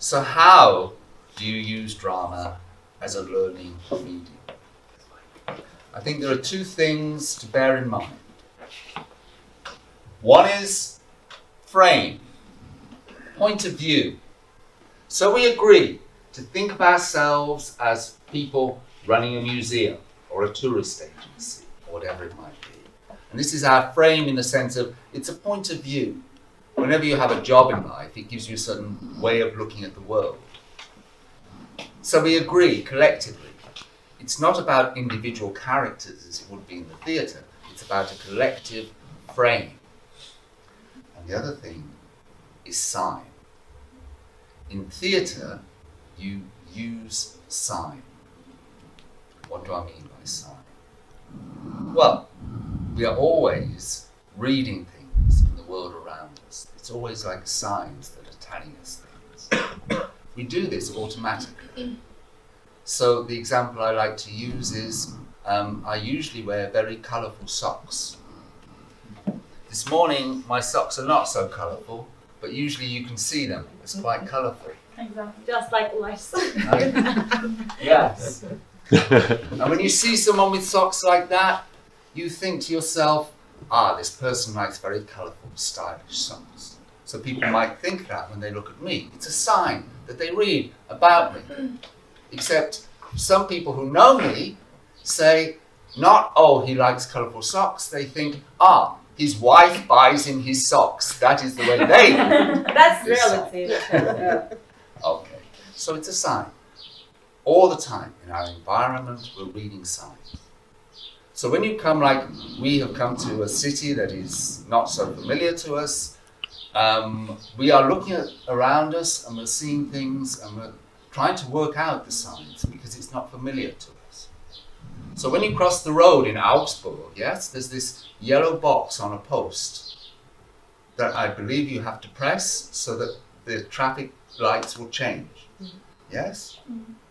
So how do you use drama as a learning medium? I think there are two things to bear in mind. One is frame, point of view. So we agree to think of ourselves as people running a museum or a tourist agency or whatever it might be. And this is our frame in the sense of it's a point of view. Whenever you have a job in life, it gives you a certain way of looking at the world. So we agree collectively. It's not about individual characters as it would be in the theatre, it's about a collective frame. And the other thing is sign. In theatre, you use sign. What do I mean by sign? Well, we are always reading things in the world around us. It's always like signs that are telling us things. we do this automatically. So the example I like to use is um, I usually wear very colourful socks. This morning my socks are not so colourful, but usually you can see them. It's quite colourful. Exactly, just like lice. yes. and when you see someone with socks like that, you think to yourself, ah, this person likes very colourful, stylish socks. So people might think that when they look at me. It's a sign that they read about me. Except some people who know me say, not, oh, he likes colourful socks. They think, ah, his wife buys him his socks. That is the way they That's reality. Okay, so it's a sign. All the time in our environment, we're reading signs. So when you come, like we have come to a city that is not so familiar to us, um, we are looking at, around us and we're seeing things and we're trying to work out the signs because it's not familiar to us. So when you cross the road in Augsburg, yes, there's this yellow box on a post that I believe you have to press so that the traffic lights will change. Yes?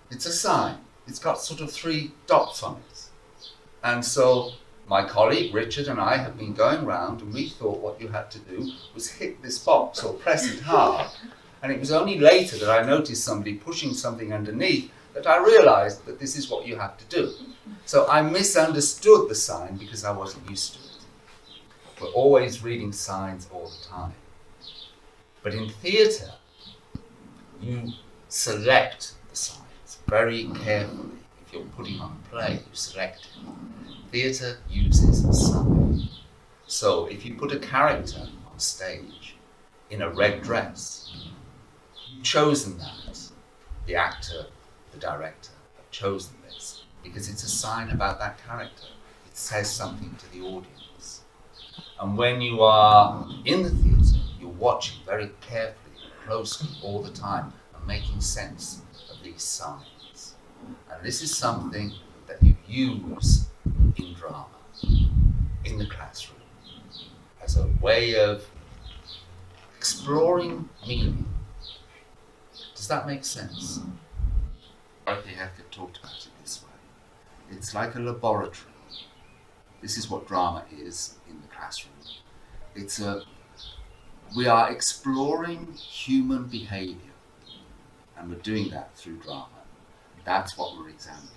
It's a sign. It's got sort of three dots on it. And so my colleague Richard and I have been going round and we thought what you had to do was hit this box or press it hard. And it was only later that I noticed somebody pushing something underneath that I realized that this is what you have to do. So I misunderstood the sign because I wasn't used to it. We're always reading signs all the time. But in theatre, you select the signs very carefully. If you're putting on a play, you select it. Theatre uses sign. So if you put a character on stage in a red dress, you've chosen that. The actor, the director have chosen this because it's a sign about that character. It says something to the audience. And when you are in the theatre, you're watching very carefully, closely, all the time, and making sense of these signs. And this is something that you use drama, in the classroom, as a way of exploring meaning. Does that make sense? Dorothy Heathcote talked about it this way. It's like a laboratory. This is what drama is in the classroom. It's a we are exploring human behavior and we're doing that through drama. That's what we're examining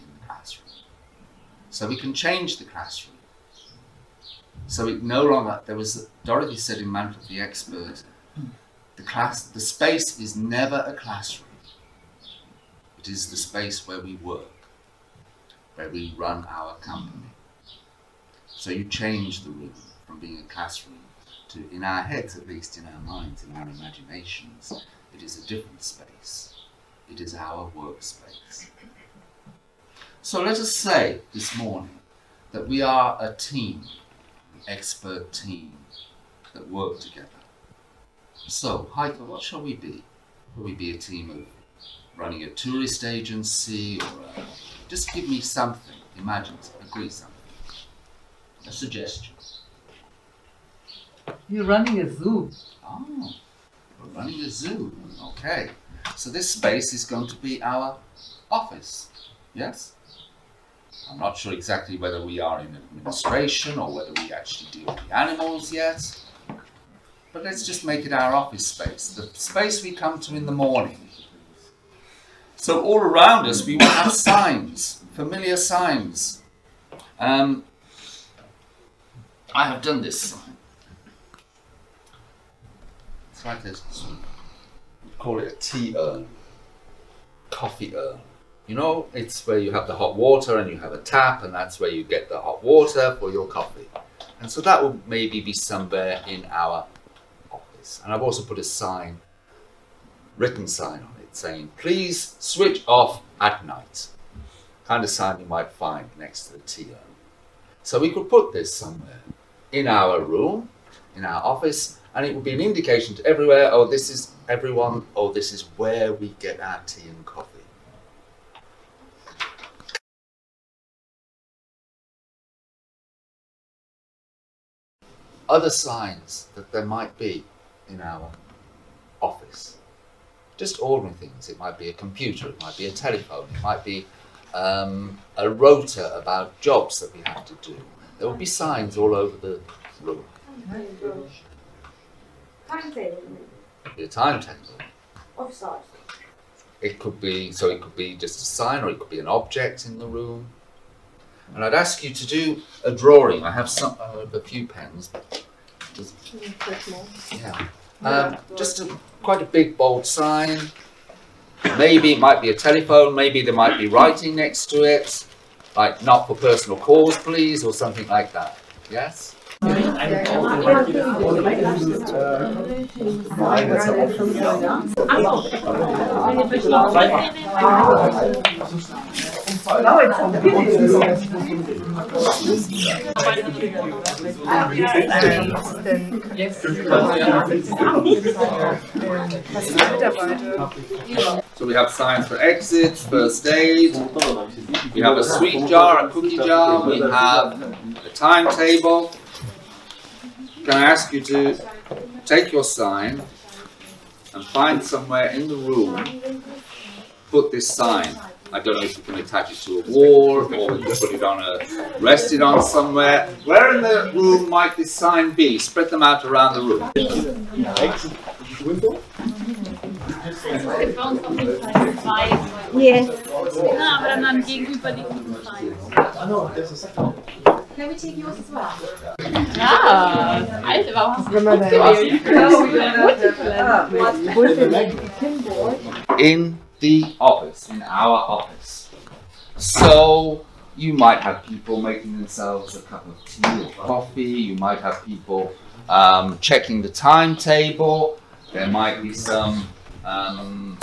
in the classroom. So we can change the classroom. So it no longer there was Dorothy said in Mantle of the Expert, the class the space is never a classroom. It is the space where we work, where we run our company. So you change the room from being a classroom to, in our heads at least, in our minds, in our imaginations, it is a different space. It is our workspace. So let us say this morning that we are a team, an expert team that work together. So, Heike, what shall we be? Will we be a team of running a tourist agency or a, just give me something, imagine, agree something. A suggestion. You're running a zoo. Oh, we're running a zoo. Okay. So this space is going to be our office. Yes? I'm not sure exactly whether we are in administration or whether we actually deal with the animals yet. but let's just make it our office space, the space we come to in the morning. So all around us, we will have signs, familiar signs. Um, I have done this sign. It's like this. Call it a tea urn, coffee urn. You know, it's where you have the hot water and you have a tap, and that's where you get the hot water for your coffee. And so that will maybe be somewhere in our office. And I've also put a sign, written sign on it, saying, please switch off at night. Kind of sign you might find next to the tea urn. So we could put this somewhere in our room, in our office, and it would be an indication to everywhere, oh, this is everyone, oh, this is where we get our tea and coffee. Other signs that there might be in our office. Just ordinary things. It might be a computer, it might be a telephone, it might be um, a rota about jobs that we have to do. There will be signs all over the room. Timetable. Your timetable. Office hours. It could be so. It could be just a sign, or it could be an object in the room. And I'd ask you to do a drawing. I have some, I have a few pens. Just, yeah. Um, just a, quite a big bold sign. Maybe it might be a telephone. Maybe there might be writing next to it, like "not for personal calls, please" or something like that. Yes. So we have signs for exits, first aid. We have a sweet jar, a cookie jar. We have a timetable. Can I ask you to take your sign and find somewhere in the room, put this sign. I don't know if you can attach it to a wall or you put it on a, rest it on somewhere. Where in the room might this sign be? Spread them out around the room. gibt bei uns auf jeden Fall zwei. Yes. Ja, aber dann am gegenüberliegenden Verein. Can we take yours as well? In the office, in our office. So you might have people making themselves a cup of tea or coffee. You might have people um, checking the timetable. There might be some um,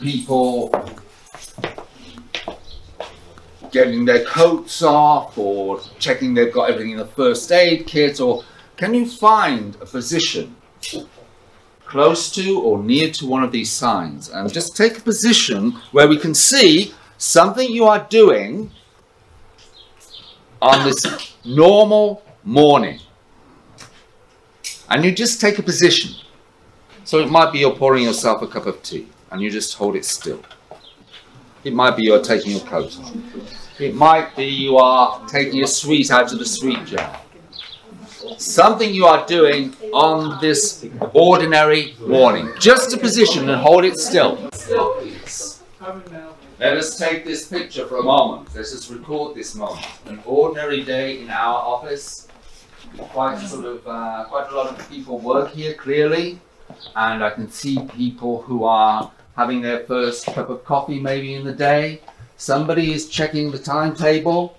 people getting their coats off or checking they've got everything in the first aid kit. Or can you find a physician close to or near to one of these signs and just take a position where we can see something you are doing on this normal morning. And you just take a position. So it might be you're pouring yourself a cup of tea and you just hold it still. It might be you're taking your coat off. It might be you are taking a sweet out of the sweet jar something you are doing on this ordinary morning. Just a position and hold it still. Let us take this picture for a moment. Let's record this moment. An ordinary day in our office. Quite sort of, uh, quite a lot of people work here clearly, and I can see people who are having their first cup of coffee maybe in the day. Somebody is checking the timetable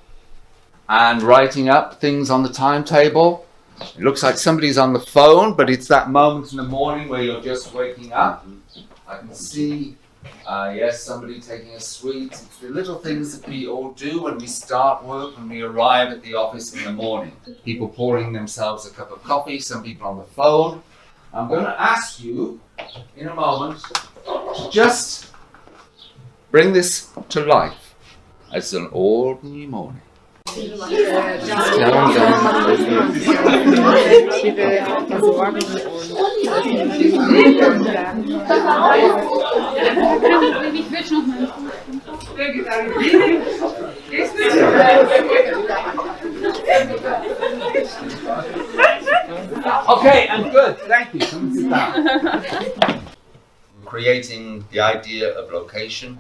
and writing up things on the timetable. It looks like somebody's on the phone, but it's that moment in the morning where you're just waking up. I can see, uh, yes, somebody taking a sweet. It's the little things that we all do when we start work, when we arrive at the office in the morning. People pouring themselves a cup of coffee, some people on the phone. I'm going to ask you in a moment just bring this to life as an ordinary morning. Okay, and good. Thank you. Come sit down. Creating the idea of location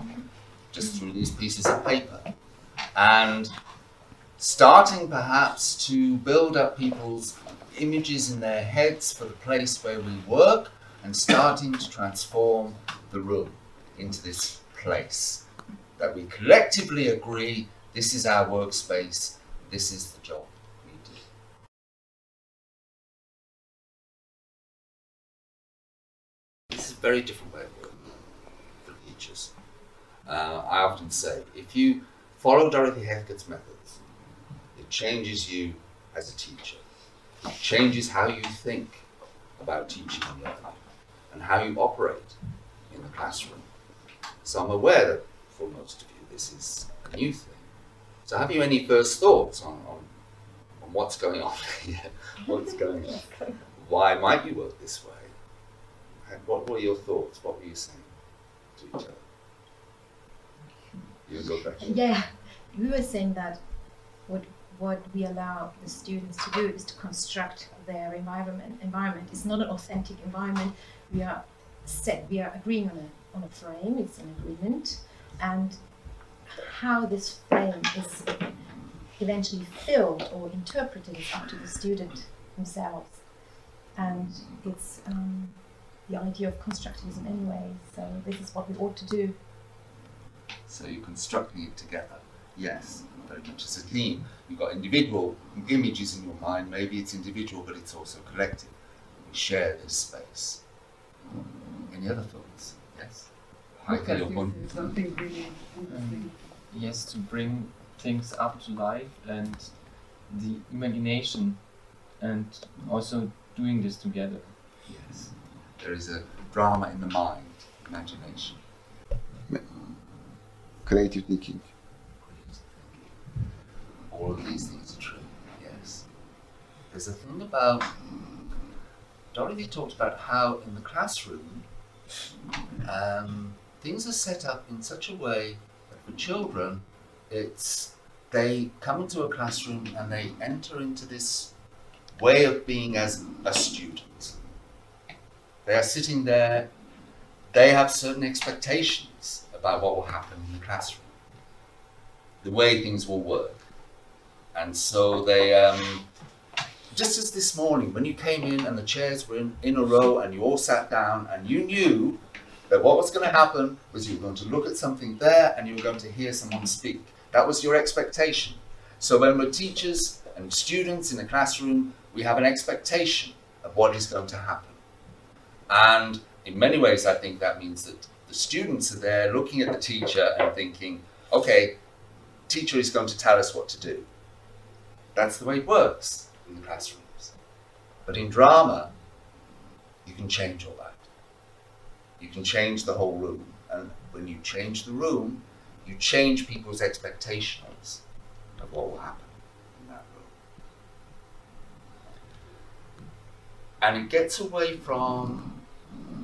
just through these pieces of paper. And starting perhaps to build up people's images in their heads for the place where we work and starting to transform the room into this place that we collectively agree this is our workspace, this is the job very different way of working for teachers. Uh, I often say, if you follow Dorothy Heathcote's methods, it changes you as a teacher. It changes how you think about teaching and learning and how you operate in the classroom. So I'm aware that for most of you this is a new thing. So have you any first thoughts on, on, on what's going on here? what's going on? Why might you work this way? And what were your thoughts? What were you saying to each other? You go back. Yeah, we were saying that what what we allow the students to do is to construct their environment. Environment is not an authentic environment. We are set. We are agreeing on a on a frame. It's an agreement, and how this frame is eventually filled or interpreted is up to the student themselves. And it's um, the idea of constructivism anyway. So this is what we ought to do. So you're constructing it together. Yes, very much as a team. You've got individual images in your mind. Maybe it's individual, but it's also collective. We share this space. Any other thoughts? Yes. Michael, your point. Something really interesting. Mm. yes to bring things up to life and the imagination and also doing this together Yes. There is a drama in the mind, imagination. creative thinking. All of these things are true, yes. There's a thing about, Dorothy talked about how in the classroom, um, things are set up in such a way that for children, it's, they come into a classroom and they enter into this way of being as a student. They are sitting there, they have certain expectations about what will happen in the classroom, the way things will work. And so they, um, just as this morning, when you came in and the chairs were in, in a row and you all sat down and you knew that what was going to happen was you were going to look at something there and you were going to hear someone speak. That was your expectation. So when we're teachers and students in a classroom, we have an expectation of what is going to happen. And in many ways, I think that means that the students are there looking at the teacher and thinking, okay, teacher is going to tell us what to do. That's the way it works in the classrooms. But in drama, you can change all that. You can change the whole room. And when you change the room, you change people's expectations of what will happen in that room. And it gets away from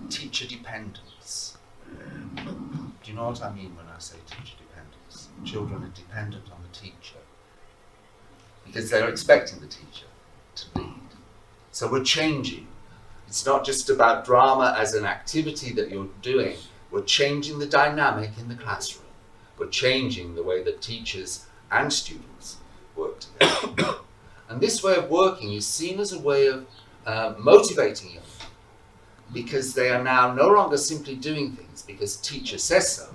teacher dependence. Do you know what I mean when I say teacher dependence? Children are dependent on the teacher because they're expecting the teacher to lead. So we're changing. It's not just about drama as an activity that you're doing. We're changing the dynamic in the classroom. We're changing the way that teachers and students work together. and this way of working is seen as a way of uh, motivating young because they are now no longer simply doing things because teacher says so.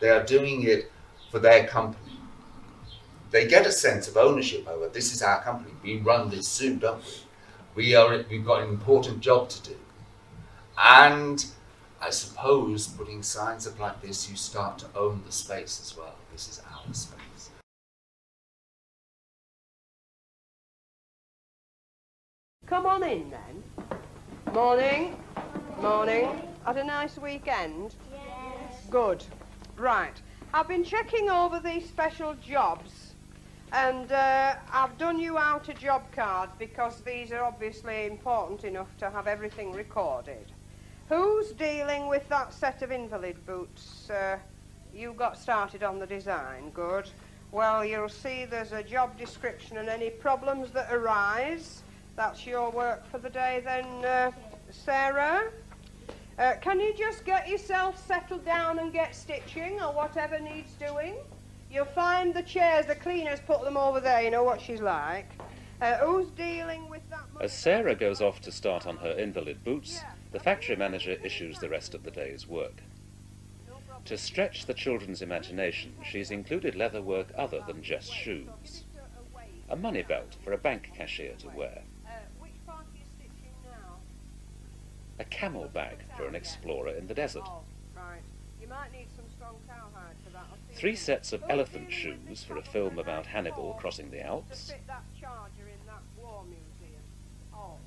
They are doing it for their company. They get a sense of ownership over this is our company. We run this zoo, don't we? We are we've got an important job to do. And I suppose putting signs up like this, you start to own the space as well. This is our space. Come on in then. Morning. Morning. Had a nice weekend? Yes. Good. Right. I've been checking over these special jobs and uh, I've done you out a job card because these are obviously important enough to have everything recorded. Who's dealing with that set of invalid boots? Uh, you got started on the design. Good. Well, you'll see there's a job description and any problems that arise That's your work for the day then, uh, Sarah. Uh, can you just get yourself settled down and get stitching or whatever needs doing? You'll find the chairs, the cleaners put them over there, you know what she's like. Uh, who's dealing with that? As Sarah goes off to start on her invalid boots, the factory manager issues the rest of the day's work. To stretch the children's imagination, she's included leather work other than just shoes. A money belt for a bank cashier to wear. Uh, which part are you stitching now? A camel bag for an explorer in the desert. Oh, right. You might need some strong cowhide for that. I'll see Three sets of elephant shoes for a film about Hannibal crossing the Alps. fit that charger in that war museum. Oh.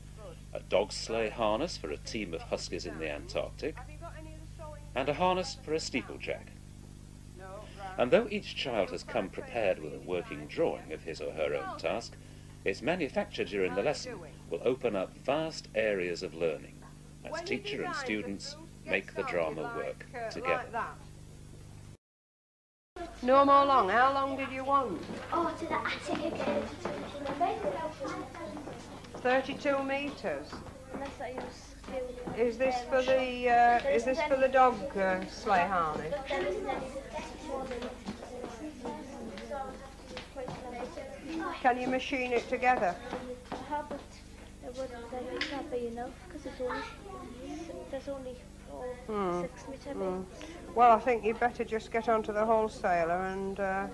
A dog sleigh harness for a team of huskies in the Antarctic. Have you got any of the sewing? And a harness for a steeplejack. And though each child has come prepared with a working drawing of his or her own task, its manufacture during the lesson will open up vast areas of learning as When teacher and design the students make the drama like, work uh, together. Like. No more long. How long did you want? Oh, to the attic again. 32 metres. Unless I use Is this for the uh, is this for the dog uh, sleigh harness? There isn't any more than Can you machine it together? How but it wouldn't then it can't be enough because it's only there's only four, Hmm. six metre bits. Well, I think you'd better just get onto the wholesaler and uh,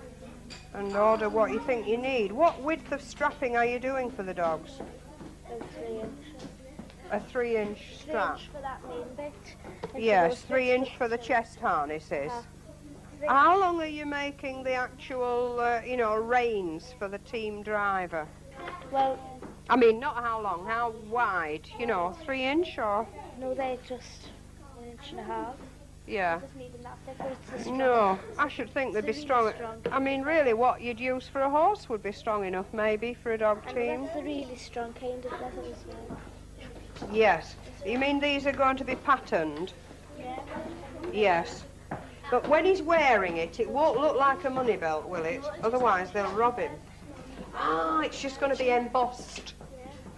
and order what you think you need. What width of strapping are you doing for the dogs? About three inch. A three-inch Three strap. inch for that main bit. Yes, three inch for the chest harnesses. Uh, How long are you making the actual, uh, you know, reins for the team driver? Well, I mean, not how long, how wide, you know, three inch or? No, they're just an inch and a half. Yeah. Doesn't even that thick, but it's the strong. No, I should think they'd be strong. I mean, really, what you'd use for a horse would be strong enough, maybe, for a dog And team. that's the really strong kind of leather as well. Yes. You mean these are going to be patterned? Yeah. Yes. But when he's wearing it, it won't look like a money belt, will it? Otherwise, they'll rob him. Ah, it's just going to be embossed.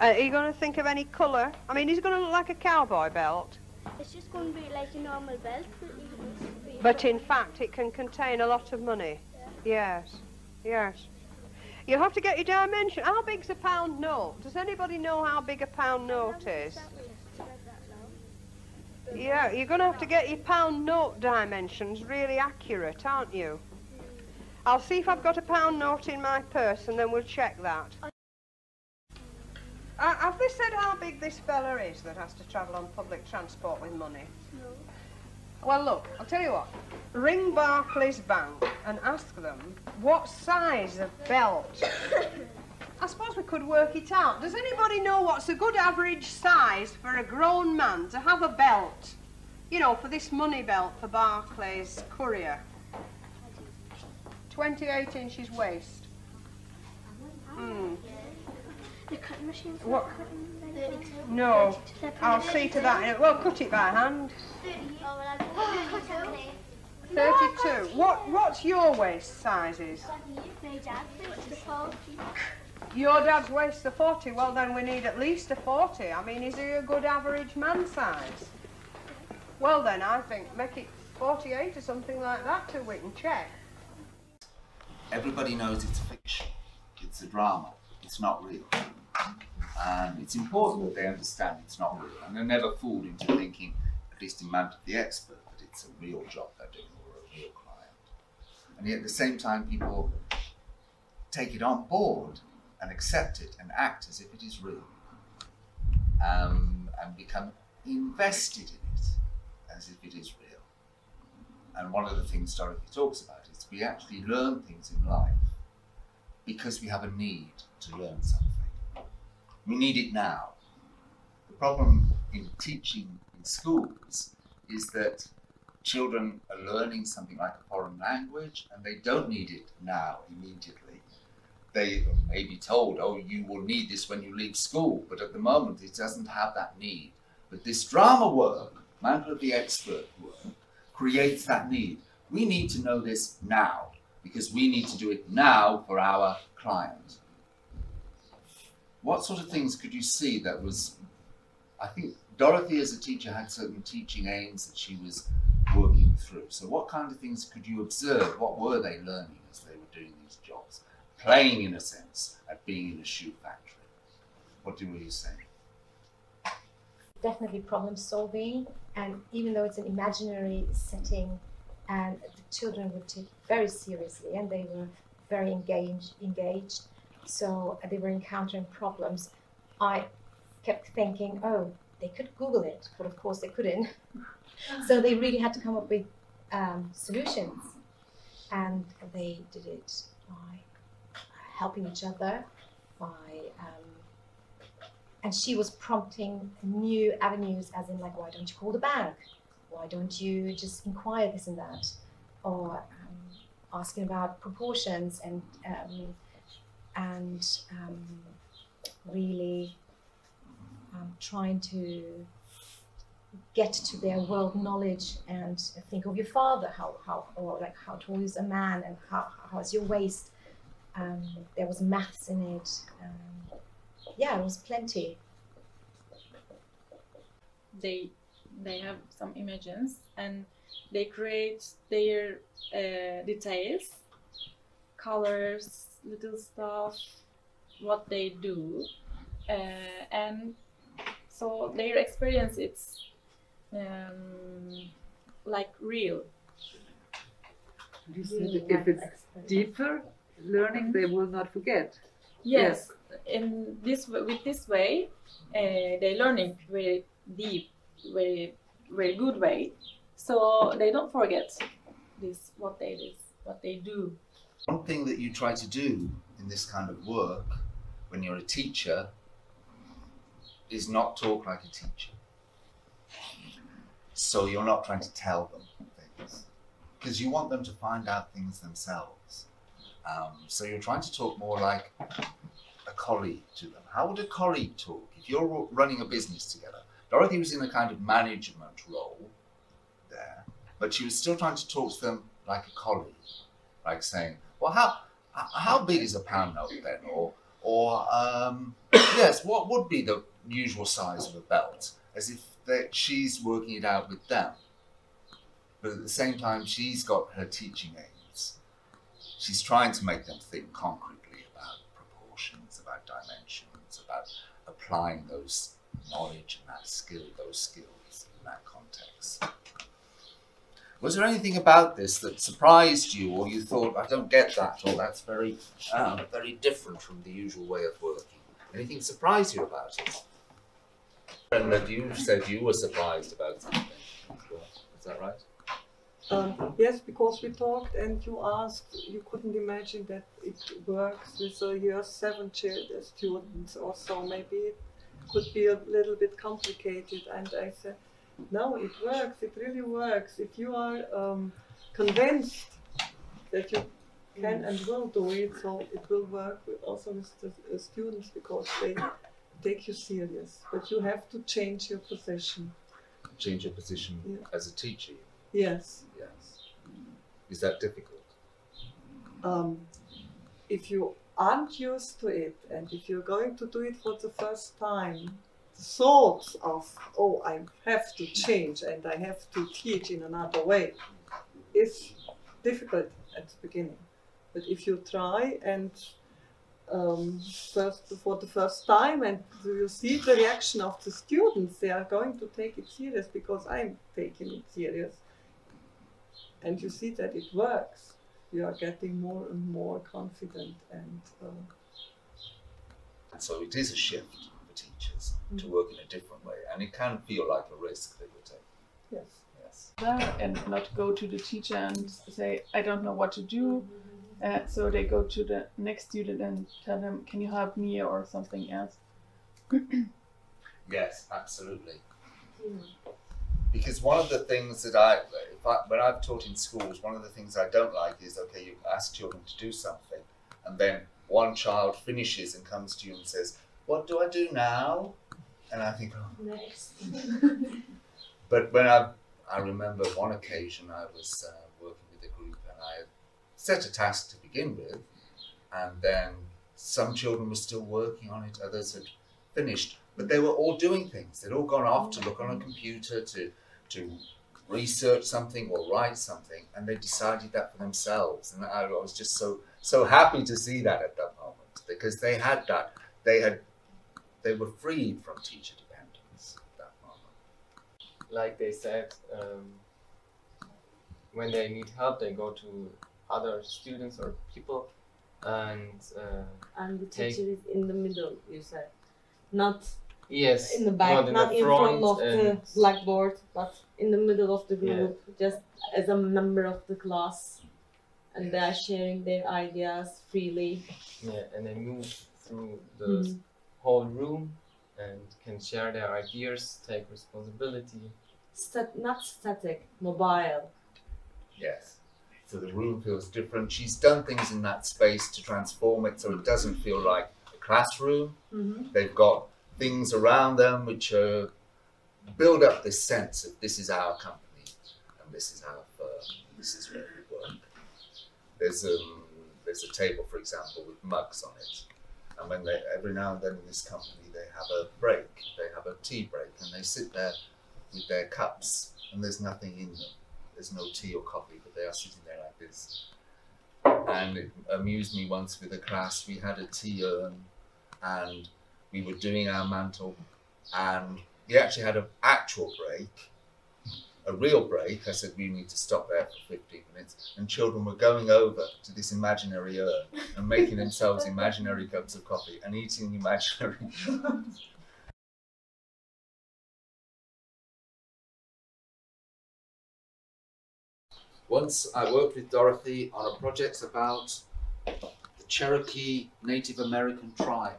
Uh, are you going to think of any colour? I mean, is it going to look like a cowboy belt? It's just going to be like a normal belt, but you can be But in fact, it can contain a lot of money. Yes, yes. You'll have to get your dimension. How big's a pound note? Does anybody know how big a pound note is? Yeah, you're going to have to get your pound note dimensions really accurate, aren't you? I'll see if I've got a pound note in my purse and then we'll check that. Uh, have they said how big this fella is that has to travel on public transport with money? No. Well, look, I'll tell you what. Ring Barclays Bank and ask them what size of belt. I suppose we could work it out. Does anybody know what's a good average size for a grown man to have a belt? You know, for this money belt for Barclays Courier. 28 inches waist. Hmm. The cutting machine What? cutting, like. No, I'll see to that. Well, cut it by hand. Thirty-two. What, what's your waist sizes? My dad thinks the forty. Your dad's waist a 40. Well, then we need at least a 40. I mean, is he a good average man size? Well, then, I think make it 48 or something like that till we can check. Everybody knows it's fiction. It's a drama. It's not real. And it's important that they understand it's not real. And they're never fooled into thinking, at least in Mantle of the Expert, that it's a real job they're doing or a real client. And yet at the same time, people take it on board and accept it and act as if it is real. Um, and become invested in it as if it is real. And one of the things Dorothy talks about is we actually learn things in life because we have a need to learn something. We need it now. The problem in teaching in schools is that children are learning something like a foreign language and they don't need it now, immediately. They may be told, oh, you will need this when you leave school, but at the moment it doesn't have that need. But this drama work, Mantle of the Expert work, creates that need. We need to know this now because we need to do it now for our client. what sort of things could you see that was? I think Dorothy, as a teacher, had certain teaching aims that she was working through. So, what kind of things could you observe? What were they learning as they were doing these jobs? Playing, in a sense, at being in a shoe factory. What do you say? definitely problem solving and even though it's an imaginary setting and the children would take very seriously and they were very engaged engaged. So they were encountering problems. I kept thinking oh they could google it but of course they couldn't. So they really had to come up with um, solutions. And they did it by helping each other by um, and she was prompting new avenues as in like why don't you call the bank? Why don't you just inquire this and that? Or asking about proportions and um, and um, really um, trying to get to their world knowledge and think of your father how, how or like how tall is a man and how, how's your waist um, there was maths in it um, yeah, it was plenty. They they have some images and they create their uh, details, colors, little stuff, what they do, uh, and so their experience it's um, like real. You said if it's deeper learning, they will not forget. Yes, in this with this way, uh, they learning very deep, very very good way. So they don't forget this what they this what they do. One thing that you try to do in this kind of work when you're a teacher is not talk like a teacher. So you're not trying to tell them things because you want them to find out things themselves. Um, so you're trying to talk more like a colleague to them. How would a colleague talk if you're running a business together? Dorothy was in a kind of management role but she was still trying to talk to them like a colleague, like saying, "Well, how how big is a pound note then?" Or or um, yes, what would be the usual size of a belt? As if that she's working it out with them, but at the same time, she's got her teaching aims. She's trying to make them think concretely about proportions, about dimensions, about applying those knowledge and that skill, those skills in that context. Was there anything about this that surprised you, or you thought, "I don't get that," or "That's very, um, very different from the usual way of working"? Anything surprise you about it? And that you said you were surprised about something. Is that right? Um, yes, because we talked and you asked, you couldn't imagine that it works with uh, your seven children, students or so. Maybe it could be a little bit complicated. And I said, no, it works. It really works. If you are um, convinced that you can and will do it, so it will work with also with the uh, students because they take you serious. But you have to change your position. Change your position Yeah. as a teacher. Yes. Yes. Is that difficult? um, if you aren't used to it and if you're going to do it for the first time, thoughts of, oh, I have to change and I have to teach in another way is difficult at the beginning. But if you try and um, first for the first time and you see the reaction of the students, they are going to take it serious because I'm taking it serious. And you see that it works you are getting more and more confident and uh, And so it is a shift for to work in a different way, and it can feel like a risk that you're taking. yes. Yes. there and not go to the teacher and say I don't know what to do. Uh, so they go to the next student and tell them, "Can you help me?" or something else. Yes, absolutely. Because one of the things that I, if I, when I've taught in schools, one of the things I don't like is okay, you ask children to do something, and then one child finishes and comes to you and says, "What do I do now?" And I think, oh. Next. But when I, I remember one occasion I was uh, working with a group and I set a task to begin with, and then some children were still working on it, others had finished. But they were all doing things. They'd all gone off to look on a computer, to, to research something or write something, and they decided that for themselves. And I was just so so happy to see that at that moment because they had that. They had they were freed from teacher dependence at that moment. Like they said, um, when they need help, they go to other students or people, and uh, And the take- teacher is in the middle, you said. Not yes, in the back, not in not the in front front of the blackboard, but in the middle of the group, just as a member of the class. And they are sharing their ideas freely. Yeah, and they move through the Mhm. Whole room and can share their ideas, take responsibility. Stat- not static, mobile. Yes. So the room feels different. She's done things in that space to transform it so it doesn't feel like a classroom. Mhm. They've got things around them which uh, build up this sense of this is our company and this is our firm, this is where we work. There's um, there's a table, for example, with mugs on it. And when they every now and then in this company they have a break, they have a tea break, and they sit there with their cups, and there's nothing in them. There's no tea or coffee, but they are sitting there like this. And it amused me once with a class. We had a tea urn, and we were doing our mantle, and we actually had an actual break, a real break. I said we need to stop there for 15 minutes, and children were going over to this imaginary urn and making themselves imaginary cups of coffee and eating imaginary. Once I worked with Dorothy on a project about the Cherokee Native American tribe.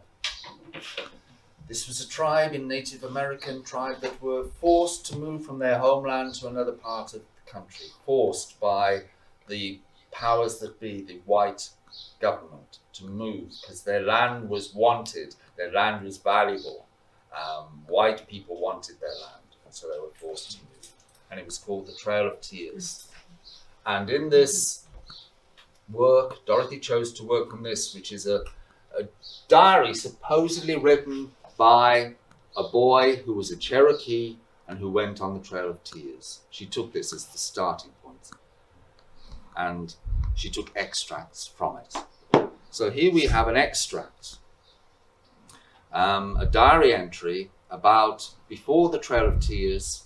This was a tribe in Native American tribe that were forced to move from their homeland to another part of the country, forced by the powers that be, the white government, to move because their land was wanted, their land was valuable. Um, white people wanted their land, and so they were forced to move. And it was called the Trail of Tears. And in this work, Dorothy chose to work on this, which is a, a diary supposedly written by a boy who was a Cherokee and who went on the Trail of Tears. She took this as the starting point and she took extracts from it. So here we have an extract, um, a diary entry about before the Trail of Tears.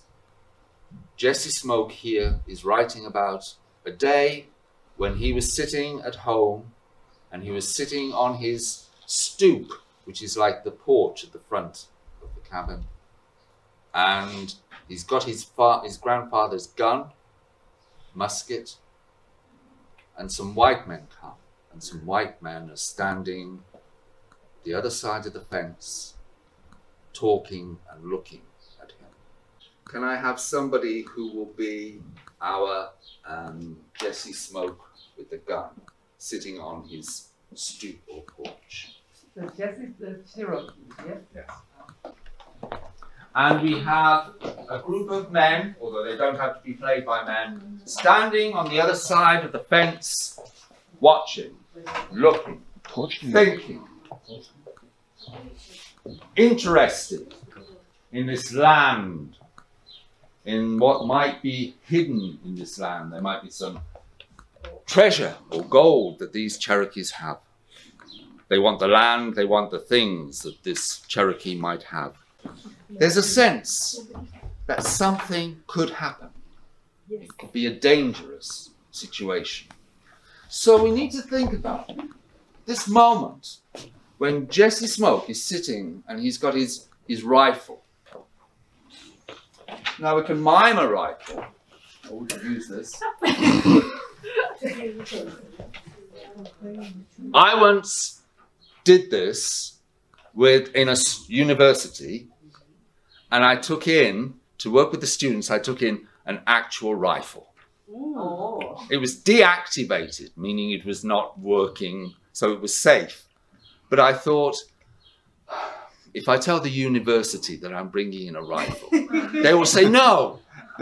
Jesse Smoke here is writing about a day when he was sitting at home and he was sitting on his stoop, which is like the porch at the front of the cabin. And he's got his, his grandfather's gun, musket, and some white men come. And some white men are standing the other side of the fence, talking and looking at him. Can I have somebody who will be our um, Jesse Smoke with the gun, sitting on his stoop or porch? So Jesse's the Cherokee, uh, yes? Yes. And we have a group of men, although they don't have to be played by men, standing on the other side of the fence, watching, looking, thinking, interested in this land, in what might be hidden in this land. There might be some treasure or gold that these Cherokees have. They want the land, they want the things that this Cherokee might have. There's a sense that something could happen. It could be a dangerous situation. So we need to think about this moment when Jesse Smoke is sitting and he's got his, his rifle. Now we can mime a rifle. We could use this. I once did this with in a university, and I took in to work with the students. I took in an actual rifle. Oh. It was deactivated, meaning it was not working, so it was safe. But I thought, if I tell the university that I'm bringing in a rifle, they will say no,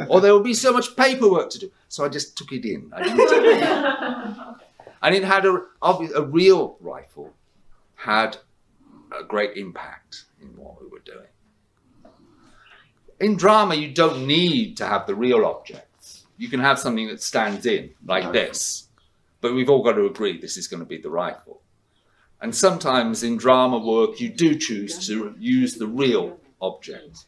or there will be so much paperwork to do. So I just took it in. I didn't- and it had a, a real rifle had a great impact in what we were doing. In drama, you don't need to have the real objects. You can have something that stands in, like this. But we've all got to agree this is going to be the rifle. And sometimes in drama work, you do choose to use the real object.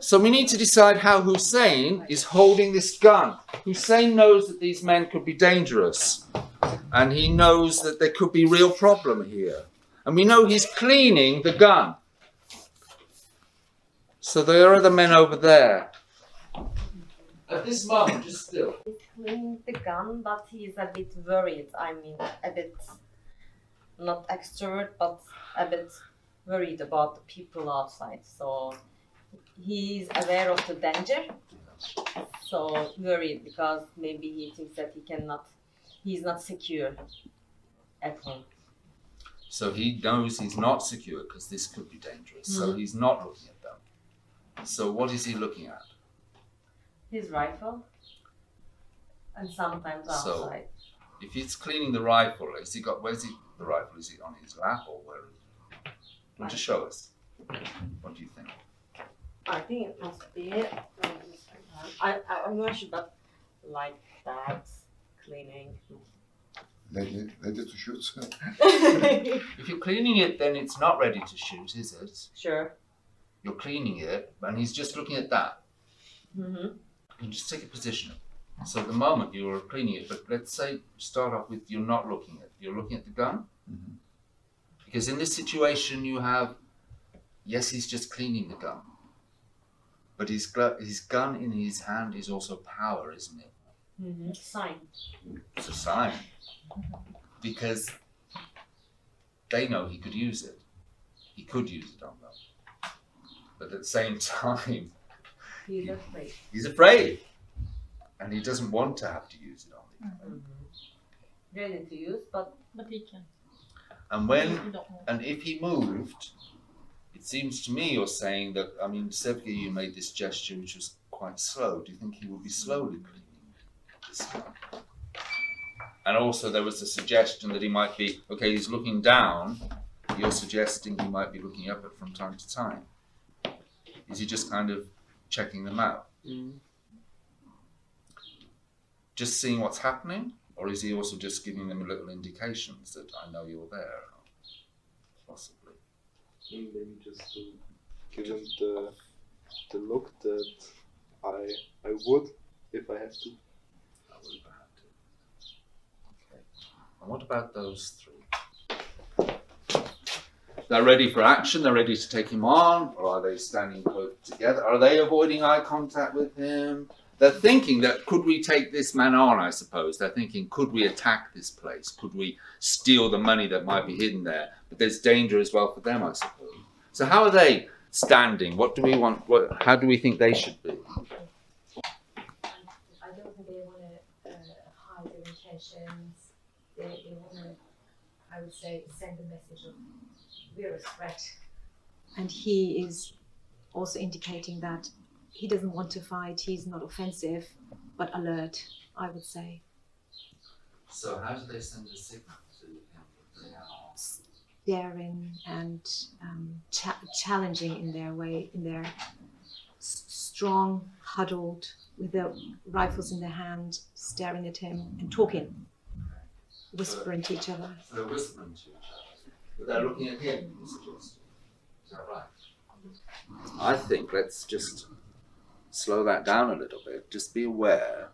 So we need to decide how Hussein is holding this gun. Hussein knows that these men could be dangerous. And he knows that there could be real problem here. And we know he's cleaning the gun. So there are the men over there. At this moment, just still. He's cleaning the gun, but he's a bit worried. I mean, a bit not extrovert, but a bit worried about the people outside. So he's aware of the danger. So worried because maybe he thinks that he cannot, he's not secure at home. So he knows he's not secure because this could be dangerous. So Mhm. he's not looking at them. So what is he looking at? His rifle, and sometimes outside. So- outside. If he's cleaning the rifle, has he got where's he the rifle? Is it on his lap or where? Well, just show us. What do you think? I think it must be it. I, I I'm not sure, but like that, cleaning. Ready, ready to shoot. If you're cleaning it, then it's not ready to shoot, is it? Sure. You're cleaning it, and he's just looking at that. Mm-hmm. You just take a position. So at the moment you're cleaning it, but let's say start off with you're not looking at you're looking at the gun. Because in this situation you have yes he's just cleaning the gun. But his gl- his gun in his hand is also power, isn't it? Mm-hmm. Sign. It's a sign. Because they know he could use it. He could use it on them. But at the same time, He's afraid. he's afraid. And he doesn't want to have to use it on them. Ready to use, but But he can. And when and if he moved, it seems to me you're saying that I mean Sevgi, you made this gesture which was quite slow. Do you think he would be slowly cleaning? And also there was a suggestion that he might be okay, he's looking down. You're suggesting he might be looking up at from time to time. Is he just kind of checking them out? Mm. Just seeing what's happening? Or is he also just giving them little indications that I know you're there? Possibly. maybe just to give him the the look that I I would if I have to. Okay. And what about those three? They're ready for action, they're ready to take him on, or are they standing close together? Are they avoiding eye contact with him? They're thinking that could we take this man on, I suppose. They're thinking, could we attack this place? Could we steal the money that might be hidden there? But there's danger as well for them, I suppose. So how are they standing? What do we want? What, how do we think they should be? I don't think they want to uh, hide their intentions. They, they want to, I would say, send a message of we're a threat. And he is also indicating that he doesn't want to fight. He's not offensive, but alert. I would say So how do they send a signal to him they are? daring and um, cha- challenging in their way, in their s- strong, huddled, with their rifles in their hand, staring at him and talking, whispering to each other. They're whispering to each other, but they're looking at him. you suggest. Is that right? I think let's just slow that down a little bit. Just be aware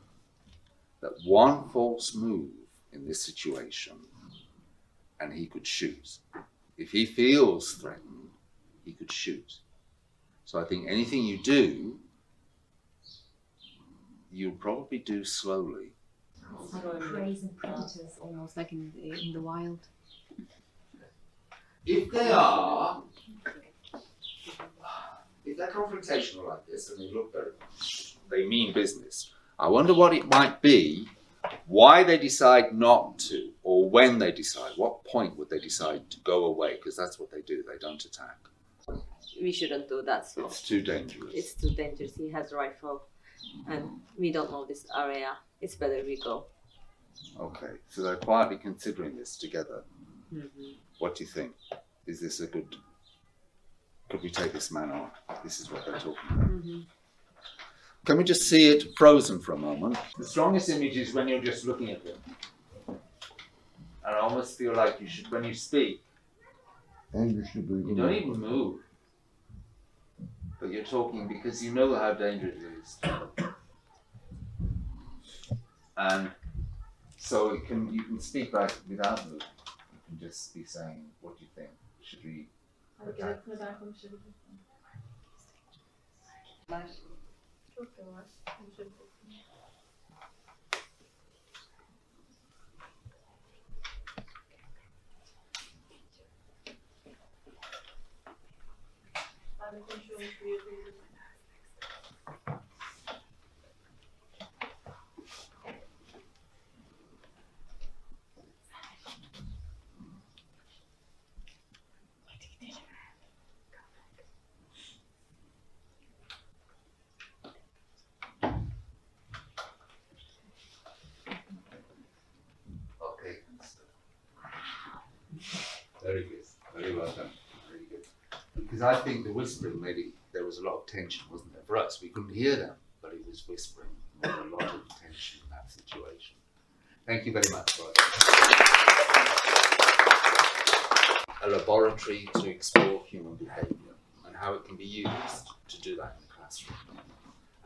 that one false move in this situation, and he could shoot. If he feels threatened, he could shoot. So I think anything you do, you'll probably do slowly. Preys and predators, almost like in the, in the wild. If they are, if they're confrontational like this and they look very, they mean business, I wonder what it might be, why they decide not to, or when they decide, what point would they decide to go away, because that's what they do, they don't attack. we shouldn't do that. So It's too dangerous. it's too dangerous. He has a rifle, and we don't know this area. It's better we go. Okay, so they're quietly considering this together. Mm-hmm. What do you think? Is this a good? Could we take this man on? This is what they're talking about. Mm-hmm. Can we just see it frozen for a moment? The strongest image is when you're just looking at them. And I almost feel like you should, when you speak, And you should be you don't even move. But you're talking because you know how dangerous it is. And so it can you can speak like without moving. You can just be saying, what do you think? Should we attack? Okay. Very good. Very well done. Very good. Because I think the whispering maybe there was a lot of tension, wasn't there? For us, we couldn't hear them, but it was whispering. There was a lot of tension in that situation. Thank you very much, Roger. A laboratory to explore human behavior and how it can be used to do that in the classroom.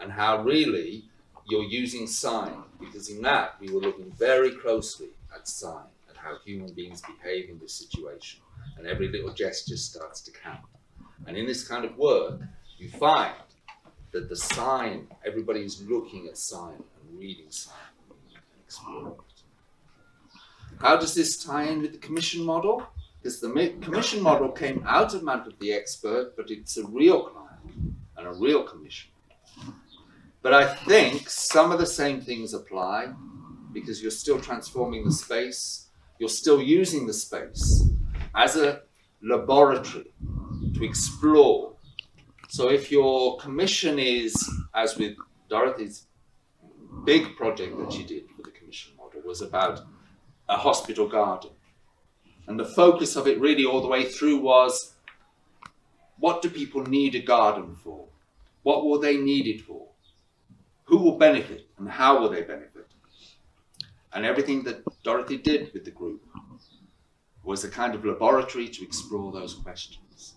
And how really you're using sign, because in that we were looking very closely at sign how human beings behave in this situation. And every little gesture starts to count. And in this kind of work, you find that the sign, everybody is looking at sign and reading sign and exploring it. How does this tie in with the commission model? Because the commission model came out of Mantle the Expert, but it's a real client and a real commission. But I think some of the same things apply because you're still transforming the space, you're still using the space as a laboratory to explore. So if your commission is, as with Dorothy's big project that she did for the commission model, was about a hospital garden. And the focus of it really all the way through was what do people need a garden for? What will they need it for? Who will benefit and how will they benefit? And everything that Dorothy did with the group was a kind of laboratory to explore those questions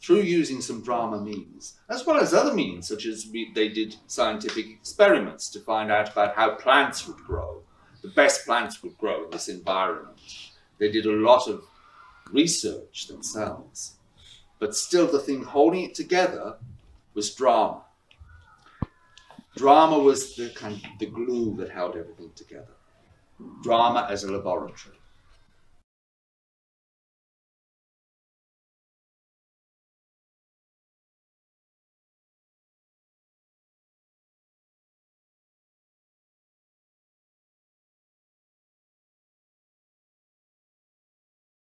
through using some drama means, as well as other means, such as we, they did scientific experiments to find out about how plants would grow, the best plants would grow in this environment. They did a lot of research themselves, but still the thing holding it together was drama. Drama was the kind of the glue that held everything together. Drama as a laboratory.